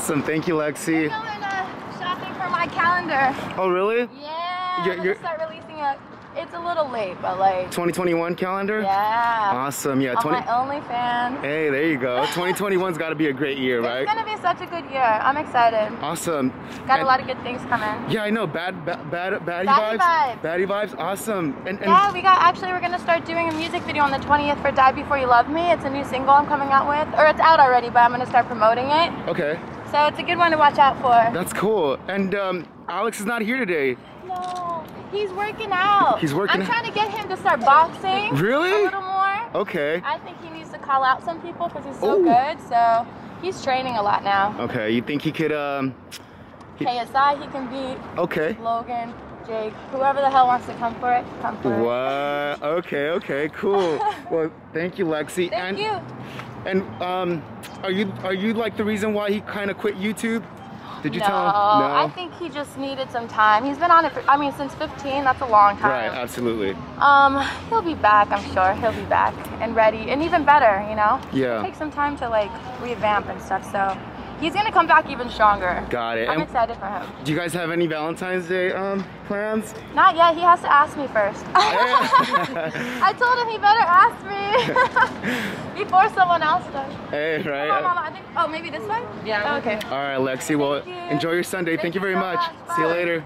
Awesome. Thank you, Lexy. I'm going uh, shopping for my calendar. Oh, really? Yeah. You're- you're- start releasing it. It's a little late, but like, 2021 calendar? yeah. Awesome. Yeah. On 20. my OnlyFans. Hey, there you go. 2021's got to be a great year, right? It's gonna be such a good year. I'm excited. Awesome. Got And- a lot of good things coming. Yeah, I know. Bad, bad, bad baddie, Baddie vibes. vibes. Baddie vibes. Awesome. And, and Yeah, we got actually we're gonna start doing a music video on the 20th for Die Before You Love Me. It's a new single I'm coming out with, or it's out already, but I'm gonna start promoting it. okay, So it's a good one to watch out for. that's cool. And um, Alex is not here today. No, he's working out. He's working I'm trying to get him to start boxing. Really? A little more. Okay. I think he needs to call out some people because he's so Ooh. good. So he's training a lot now. Okay. You think he could? Um. KSI, he can beat Okay. Logan, Jake, whoever the hell wants to come for it, come for it. What? Okay. Okay. Cool. well, thank you, Lexy. Thank and you. and um, are you are you like the reason why he kind of quit YouTube? Did you no, tell him? No. I think he just needed some time. He's been on it for, I mean, since 15, that's a long time. Right. Absolutely. Um, he'll be back, I'm sure. He'll be back and ready and even better, you know? Yeah. Take some time to like revamp and stuff, so he's gonna come back even stronger. Got it. I'm And- excited for him. Do you guys have any Valentine's Day um plans? Not yet, he has to ask me first. I told him he better ask me before someone else does. hey, Come on, right. Mama, I think, oh, maybe this way? Yeah. Okay. All right, Lexy. Well, you. enjoy your Sunday. Thank, Thank you you very so much. much. See you Bye. later.